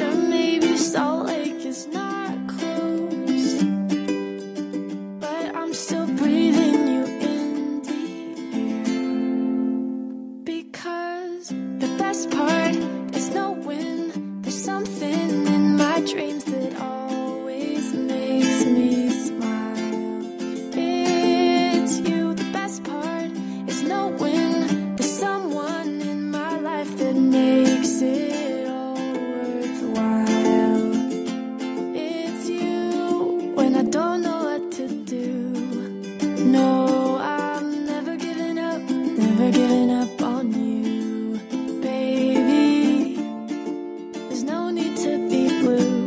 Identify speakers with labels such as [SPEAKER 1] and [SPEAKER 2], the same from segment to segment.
[SPEAKER 1] Maybe Salt Lake is not close, but I'm still breathing you in the. Because the best part when I don't know what to do. No, I'm never giving up, never giving up on you, baby. There's no need to be blue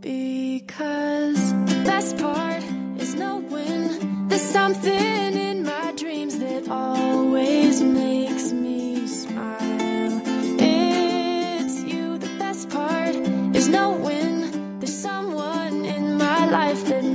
[SPEAKER 1] because the best part is knowing there's something in my dreams that always makes life that